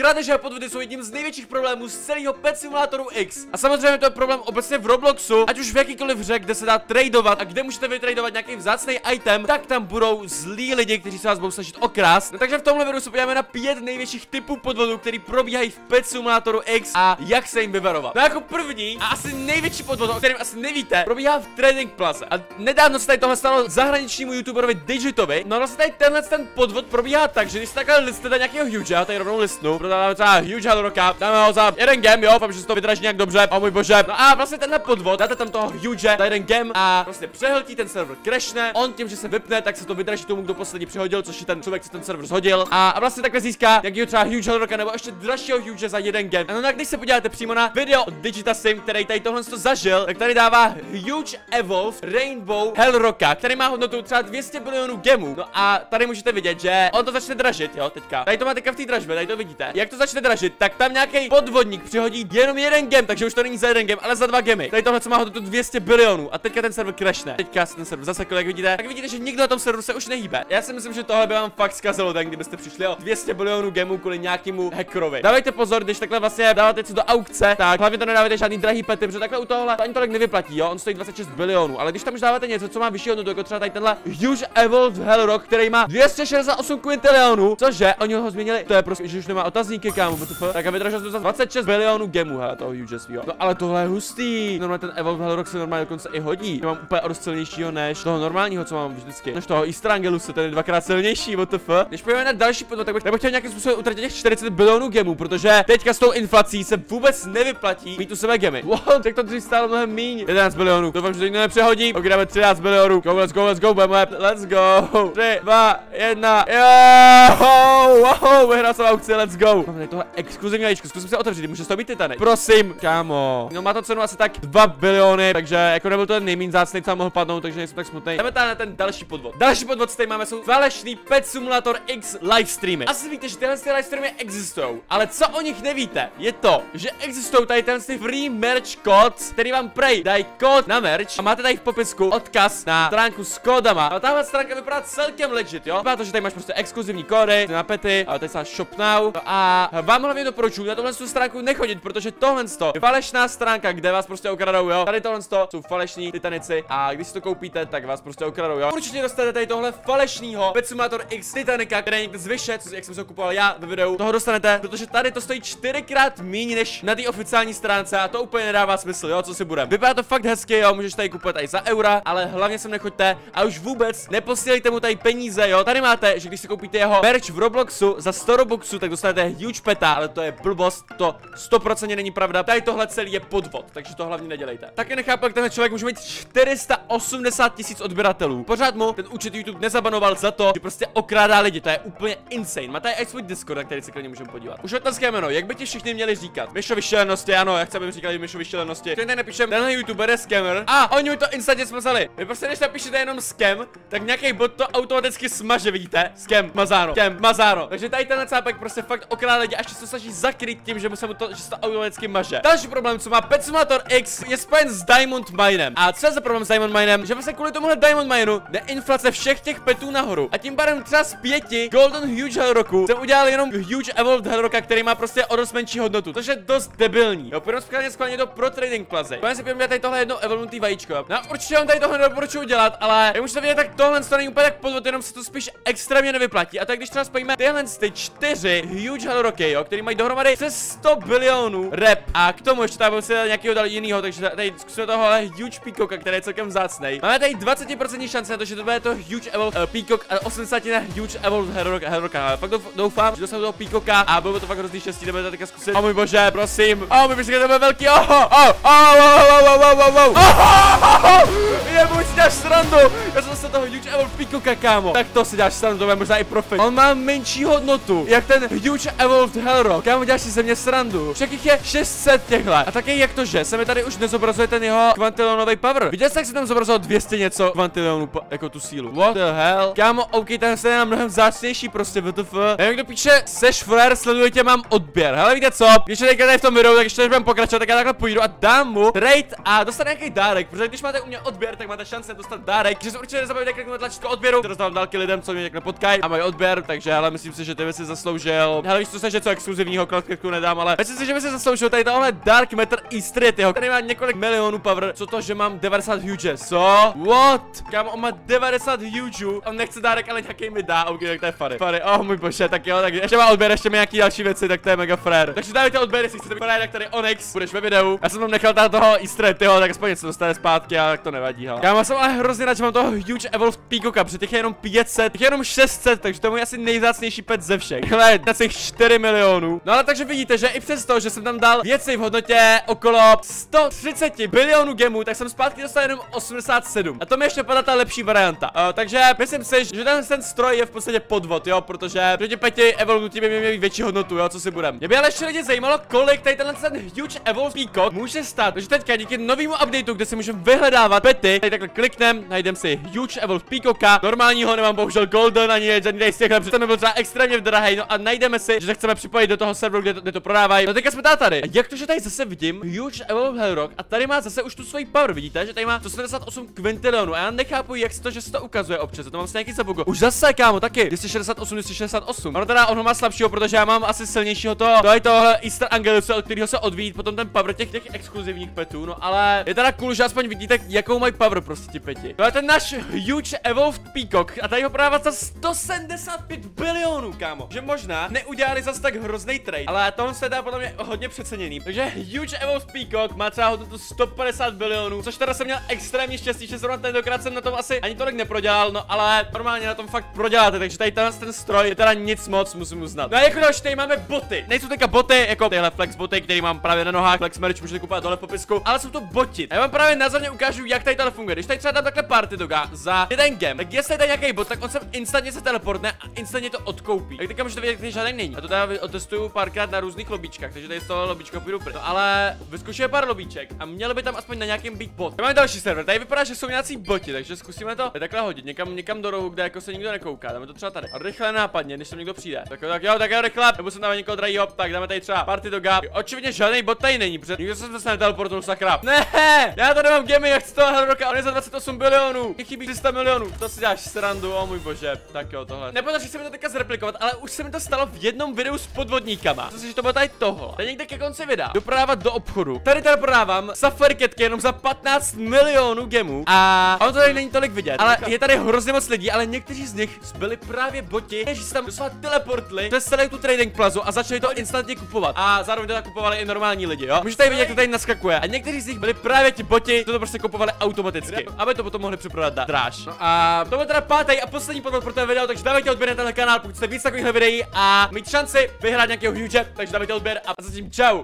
krádeže a podvody jsou jedním z největších problémů z celého Pet Simulatoru X. A samozřejmě to je problém obecně v Robloxu, ať už v jakýkoliv hře, kde se dá tradovat a kde můžete vytradovat nějaký vzácný item, tak tam budou zlí lidi, kteří se vás budou snažit okrást. No, takže v tomhle videu se podíváme na pět největších typů podvodů, který probíhají v Pet Simulatoru X a jak se jim vyvarovat. No jako první a asi největší podvod, o kterém asi nevíte, probíhá v Trading Plaza. A nedávno se tady tohle stalo zahraničnímu youtuberovi Digitovi. No a vlastně tady tenhle ten podvod probíhá tak, že když takhle listete nějakého huge, já tady rovnou listnu, prodáváme třeba huge Rocka, dáme ho za jeden game, jo, doufám, že se to vydraží nějak dobře, o můj bože. No a vlastně tenhle podvod, dáte tam toho huge za jeden game a prostě přehltí, ten server crashne, on tím, že se vypne, tak se to vydraží tomu, kdo poslední přehodil, což je ten člověk, co ten server zhodil. A, a vlastně takhle získá nějakého třeba huge Rocka nebo ještě dražšího huge za jeden game. A no tak když se podíváte přímo na video od Digita Sim, který tady tohle to zažil, tak tady dává huge Evolve Rainbow Hell Rocka, který má hodnotu třeba 200 bilionů gemů. No a tady můžete vidět, že on to začne dražit, jo, teďka. Tady to má teďka v té dražbě, tady to vidíte. Jak to začne dražit, tak tam nějaký podvodník přihodí jenom jeden gem, takže už to není za jeden gem, ale za dva gemy. Tady tohle co má hodnotu 200 bilionů a teďka ten server crashne. Teďka se ten server zasekl, jak vidíte. Tak vidíte, že nikdo na tom serveru se už nehýbe. Já si myslím, že tohle by vám fakt zkazilo, tak kdybyste přišli o 200 bilionů gemů kvůli nějakému hackerovi. Dávejte pozor, když takhle vlastně dáváte co do aukce, tak hlavně to nedávajte žádný drahý pety, protože takhle u tohle to ani tolik nevyplatí, jo. On stojí 26 bilionů, ale když tam už dáváte něco, co má vyšší hodnotu, jako třeba tady tenhle Huge Evolved Hellrock, který má 268 quintilionů, cože oni ho změnili. To je prostě, že už nemá otazníky, kámo, BTF. Tak a vydražil to za 26 bilionů gemů, hele, toho Huge svýho. No ale tohle je hustý. Normálně ten Evolved Hellrock se normálně dokonce i hodí. Já mám úplně o silnějšího než toho normálního, co mám vždycky. Než toho Easter se ten je dvakrát silnější, WTF. Když pojďme na další podvod, tak bych chtěl nějakým způsobem utratit těch 40 bilionů gemů, protože teďka s tou inflací se vůbec nevyplatí mít u sebe gemy. Wow, tak to dřív stálo mnohem míň. 11 bilionů. Doufám, že to nikdo nepřehodí. Ok, dáme 13 bilionů. Go, let's go, let's go, budeme. Let's go. 3, 2, 1. Jo, wow, vyhrál jsem aukci, let's go. Máme tady tohle exkluzivní jajíčko, zkusím se otevřít, může toho být Titanic. Prosím, kámo. No má to cenu asi tak 2 biliony, takže jako nebyl to ten nejméně zácný, co mohl padnout, takže nejsem tak smutný. Jdeme tady na ten další podvod. Další podvod, tady máme, jsou falešný Pet Simulator X live streamy. Asi víte, že tyhle live streamy existují, ale co o nich nevíte, je to, že existují tady ten free merch codes, který vám prej dají kód na merch a máte tady v popisku odkaz na stránku s kódama. A tahle stránka vypadá celkem legit, jo? Vypadá to, že tady máš prostě exkluzivní kódy na pety, a tady se shop now. No a vám hlavně doporučuji na tohle stránku nechodit, protože tohle je falešná stránka, kde vás prostě okradou, jo? Tady tohle jsou falešní titanici a když si to koupíte, tak vás prostě okradou, jo? Určitě dostanete tady tohle falešného Pet Simulator X Titanica, který někde zvyše, co, jak jsem se kupoval já ve videu. Toho dostanete, protože tady to stojí čtyřikrát méně než na té oficiální stránce a to úplně nedává smysl, jo? Co si budeme. Vypadá to fakt hezky, jo? Můžeš tady kupovat i za eura, ale hlavně sem nechoďte a už vůbec neposílejte mu tady peníze, jo? Tady máte, že když si koupíte jeho merch v Robloxu za 100 Robuxů, tak dostanete huge peta, ale to je blbost, to 100% není pravda. Tady tohle celý je podvod, takže to hlavně nedělejte. Taky nechápu, jak ten člověk může mít 480 tisíc odběratelů. Pořád mu ten účet YouTube nezabanoval za to, že prostě okrádá lidi, to je úplně insane. Má tady i svůj Discord, na který se klidně můžeme podívat. Už otázka jméno, jak by ti všichni měli říkat? Myšovi šílenosti, ano, já chci, aby říkali Myšovi šílenosti. Tady napíšem, tenhle YouTuber je scammer. A oni mi to instantně smazali. Vy prostě, když napíšete jenom scam, tak nějaký bot to automaticky smaže, vidíte? Scam, mazáno, scam, mazáno. Takže tady ten cápek prostě fakt okrádá lidi, až se snaží zakryt tím, že mu se mu to, že se to automaticky maže. Další problém, co má Pet Simulator X, je spojen s Diamond Minem. A co je za problém s Diamond Minem? Že vlastně kvůli tomuhle Diamond Mineu jde inflace všech těch petů nahoru. A tím pádem třeba z pěti Golden Huge Roku jsem udělal jenom Huge Evolved Hell Rocka, který má prostě o dost menší hodnotu. Což je dost debilní. Jo, půjdeme skvěle skvěle do pro trading plazy. Pojďme si pojďme tady tohle jedno evolvnutý vajíčko. No, určitě vám tady tohle nedoporučuji dělat, ale jak můžete vidět, tak tohle to není úplně tak podvod, jenom se to spíš extrémně nevyplatí. A tak když třeba spojíme tyhle ty čtyři Huge Hell Rocky, jo, který mají dohromady přes 100 bilionů rep. A k tomu ještě tady si nějakého dal jinýho, takže tady zkusíme tohle Huge Peacocka, který je celkem vzácný. Máme tady 20% šance na to, že to bude to Huge Evolved uh, Peacock a 80 na Huge Evolved Hell Rocka. Ale fakt doufám, že dostanu toho Peacocka a bylo to fakt hrozný štěstí, to teďka zkusit. O můj bože, prosím. O, my bychom to bude velký. Oh, oh, oh, oh, oh, oh, oh, oh, oh. Nebo si děláš srandu. Já jsem se toho Huge Evolved Peacocka, kámo. Tak to si děláš srandu, to možná i profit. On má menší hodnotu, jak ten Huge Evolved Hellrock. Kámo, děláš si ze mě srandu. Však jich je 600 těchhle. A také jak to, že se mi tady už nezobrazuje ten jeho kvantilionový power. Viděl jsi, jak se tam zobrazilo 200 něco kvantilionů, jako tu sílu. What the hell? Kámo, OK, ten se je mnohem vzácnější, prostě WTF. Nevím, kdo píše, seš flair, sledujete, mám odběr. Hele, víte co? Když tady v tom videu, tak ještě než budeme pokračovat, tak já takhle půjdu a dám mu trade a dostane nějaký dárek, protože když máte u mě odběr, tak máte šance dostat dárek, že se určitě nezapomeňte kliknout na tlačítko odběru, rozdávám dálky lidem, co mě někde potkají a mají odběr, takže ale myslím si, že ty by si zasloužil. Ale víš, co se, že co exkluzivního kliknu nedám, ale myslím si, že by si zasloužil tady tohle Dark Matter Easter jeho, který má několik milionů power, co to, že mám 90 huge, co? What? Kámo, on má 90 huge, on nechce dárek, ale nějaký mi dá, ok, tak to je funny. Funny, oh můj bože, tak jo, tak ještě má odběr, ještě má nějaký další věci, tak to je mega frér. Takže dávajte odběr, jestli chcete vypadat jak tady Onyx, budeš ve videu. Já jsem tam nechal tady toho Easter tyho, tak aspoň něco dostane zpátky, a tak to nevadí, hele. Já jsem ale hrozně rád, že mám toho huge evolved peacocka, protože těch je jenom 500, těch je jenom 600, takže to je můj asi nejzácnější pet ze všech. Hele, na těch 4 milionů. No ale takže vidíte, že i přes to, že jsem tam dal věci v hodnotě okolo 130 bilionů gemů, tak jsem zpátky dostal jenom 87. A to mi ještě padá ta lepší varianta. Uh, takže myslím si, že ten, ten stroj je v podstatě podvod, jo, protože proti peti evolutí by měl mít větší hodnotu, jo, co si budem. Mě by ale ještě lidi zajímalo, kolik tady tenhle ten huge evolve peacock může stát. Takže teďka díky novému updateu, kde si můžeme vyhledávat pety, tady takhle kliknem, najdem si huge evolve peacocka. Normálního nemám bohužel golden ani žádný z těchhle, protože byl třeba extrémně drahý, no a najdeme si, že se chceme připojit do toho serveru, kde to, kde to prodávají. No teďka jsme tady. A jak to, že tady zase vidím huge evolve hellrock a tady má zase už tu svoji power, vidíte, že tady má 178 kvintilionů a já nechápu, jak se to, že se to ukazuje občas, to mám se nějaký zabugo. Už zase, kámo, taky 268, 268. Ono teda ono má slabšího, protože já mám asi silnějšího toho, to je tohle Easter Angelus, od kterého se odvíjí potom ten power těch, těch exkluzivních petů, no ale je teda cool, že aspoň vidíte, jakou mají power prostě ti peti. To je ten náš evolved peacock a tady ho prodávat za 175 bilionů, kámo. Že možná neudělali zase tak hrozný trade, ale tohle se dá podle mě hodně přeceněný. Takže huge evolved peacock má třeba hodnotu 150 bilionů, což teda jsem měl extrémně štěstí, že zrovna tentokrát jsem na tom asi ani tolik neprodělal, no ale normálně na tom fakt proděláte, takže tady ten, ten stroj je teda nic moc, musím uznat. No a jako další tady máme boty. Nejsou teďka boty, jako tyhle flex boty, které mám právě na nohách, flex merch můžete kupovat dole v popisku, ale jsou to boti. A já vám právě názorně ukážu, jak tady tohle funguje. Když tady třeba dám takhle party doga za jeden gem, tak jestli tady nějaký bot, tak on se instantně se teleportne a instantně to odkoupí. Tak teďka můžete vidět, že žádný není. A to teda otestuju párkrát na různých lobíčkách, takže tady z toho lobíčka půjdu pryč. No, ale vyzkoušíme pár lobíček a mělo by tam aspoň na nějakém být bot. Máme další server, tady vypadá, že jsou nějací boti, takže zkusíme to takhle hodit někam, někam do rohu, kde jako se nikdo nekouká. Dáme to třeba tady. A rychle nápadně, než tam někdo přijde. Tak, tak jo, tak jo, rychle. Nebo jsem tam někoho drahýho, tak dáme tady třeba party doga. Očividně žádný bot tady není, protože nikdo se zase neteleportnul, sakra. Ne, já to nemám gemy, jak z toho roka, on je za 28 bilionů. Mě chybí 300 milionů. To si dáš srandu, o můj bože. Tak jo, tohle. Nepodaří se mi to teďka zreplikovat, ale už se mi to stalo v jednom videu s podvodníkama. Myslím, že to bylo tady toho. To je někde ke konci videa. Doprodávat do obchodu. Tady tady prodávám safari ketky jenom za 15 milionů gemů. A on to tady není tolik vidět. Ale je tady hrozně moc lidí, ale někteří z nich byli právě boti, že se tam doslova teleportli přes celou tu trading plazu a začali to instantně kupovat. A zároveň to kupovali i normální lidi, jo. Můžete tady vidět, jak to tady naskakuje. A někteří z nich byli právě ti boti, to, to prostě kupovali automaticky, aby to potom mohli připrodat dráž. No a to byl teda pátý a poslední podvod pro ten video, takže dávajte odběr na tenhle kanál, pokud chcete víc takových videí a mít šanci vyhrát nějakého huge, takže dávajte odběr a zatím čau.